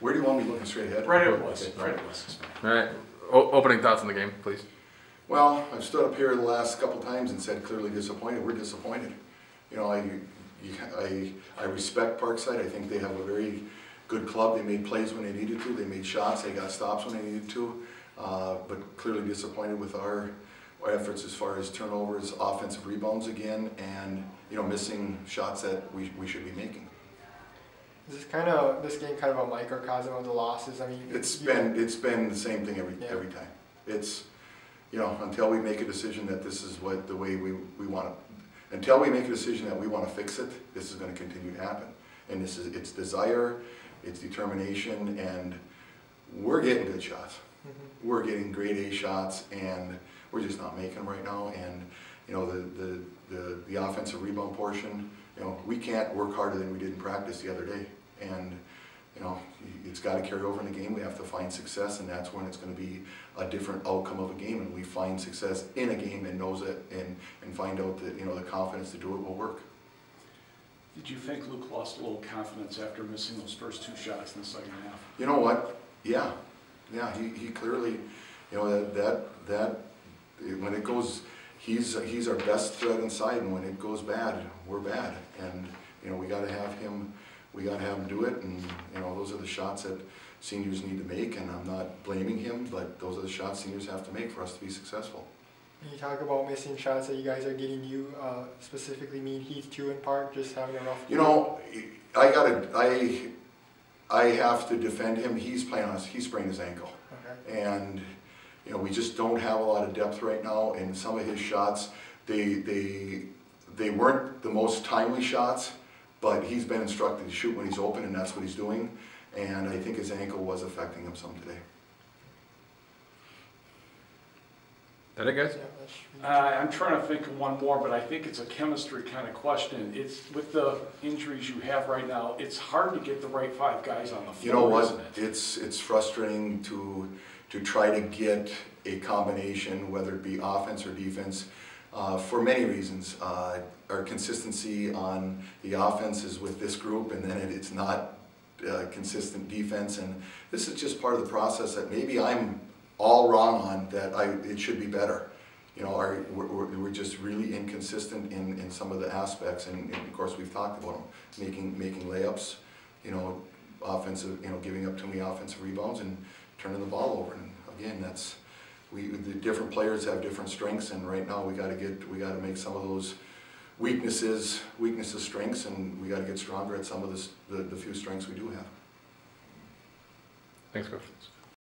Where do you want me looking straight ahead? Right it was, Okay. right it was. All right. O- opening thoughts on the game, please. Well, I've stood up here the last couple times and said clearly disappointed. We're disappointed. You know, I, I, I respect Parkside. I think they have a very good club. They made plays when they needed to. They made shots. They got stops when they needed to. Uh, but clearly disappointed with our, our efforts as far as turnovers, offensive rebounds again, and you know missing shots that we, we should be making. Is this kind of this game kind of a microcosm of the losses? I mean, It's been, it's been the same thing every, Yeah. every time. It's, you know, until we make a decision that this is what, the way we, we want to, until we make a decision that we want to fix it, this is going to continue to happen. And this is, it's desire, it's determination, and we're getting good shots. Mhm. We're getting grade A shots, and we're just not making them right now. And, you know, the, the, the, the offensive rebound portion, you know, we can't work harder than we did in practice the other day. And, you know, it's got to carry over in the game. We have to find success, and that's when it's going to be a different outcome of a game. And we find success in a game and knows it, and, and find out that, you know, the confidence to do it will work. Did you think Luke lost a little confidence after missing those first two shots in the second half? You know what? Yeah, yeah. He, he clearly, you know, that that that when it goes, he's he's our best threat inside, and when it goes bad, we're bad. And you know, we got to have him. We got to have him do it. And you know, those are the shots that seniors need to make. And I'm not blaming him, but those are the shots seniors have to make for us to be successful. When you talk about missing shots that you guys are getting, you uh, specifically mean Heath too in Park just having a rough. You know, I gotta, I, I have to defend him. He's playing on, he sprained his ankle. Okay. And, you know, we just don't have a lot of depth right now, and some of his shots, they, they, they weren't the most timely shots, but he's been instructed to shoot when he's open, and that's what he's doing. And I think his ankle was affecting him some today. That it, guys? Uh, I'm trying to think of one more, but I think it's a chemistry kind of question. It's, with the injuries you have right now, it's hard to get the right five guys on the field. You know floor, what? isn't it? It's, it's frustrating to, to try to get a combination, whether it be offense or defense, uh, for many reasons. Uh, our consistency on the offense is with this group, and then it- it's not uh, consistent defense. And this is just part of the process that maybe I'm all wrong on, that I, it should be better. You know, our, we're, we're just really inconsistent in, in some of the aspects, and, and of course, we've talked about them, making, making layups, you know, offensive, you know, giving up too many offensive rebounds and turning the ball over. And again, that's, we, the different players have different strengths, and right now, we gotta get, we gotta make some of those weaknesses, weaknesses strengths, and we gotta get stronger at some of the, the few strengths we do have. Thanks, coach.